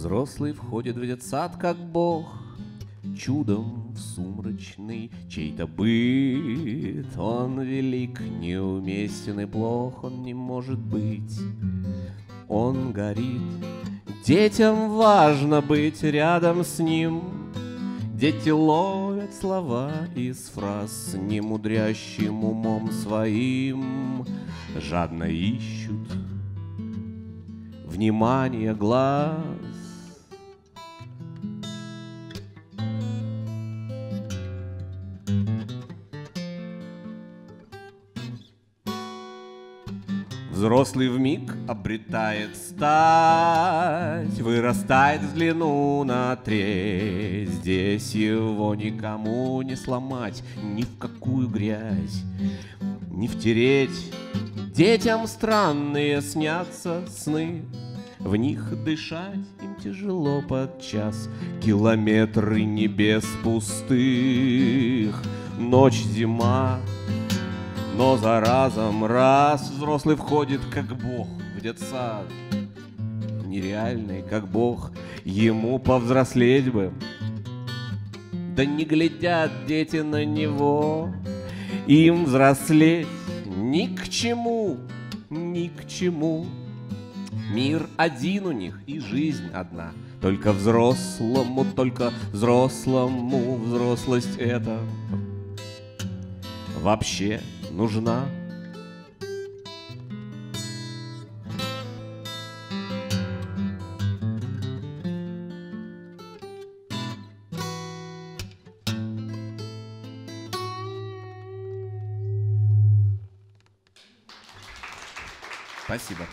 Взрослый входит в детсад, как бог, Чудом в сумрачный чей-то быт. Он велик, неуместен и плох, он не может быть. Он горит, детям важно быть рядом с ним. Дети ловят слова из фраз Немудрящим умом своим Жадно ищут внимание глаз. Взрослый в миг обретает стать, Вырастает в длину на треть. Здесь его никому не сломать, Ни в какую грязь не втереть. Детям странные снятся сны, В них дышать им тяжело подчас. Километры небес пустых, Ночь, зима, но за разом раз взрослый входит, как бог в детсад. Нереальный, как бог, ему повзрослеть бы. Да не глядят дети на него, им взрослеть ни к чему, ни к чему. Мир один у них и жизнь одна. Только взрослому, только взрослому взрослость это вообще нужна. Спасибо.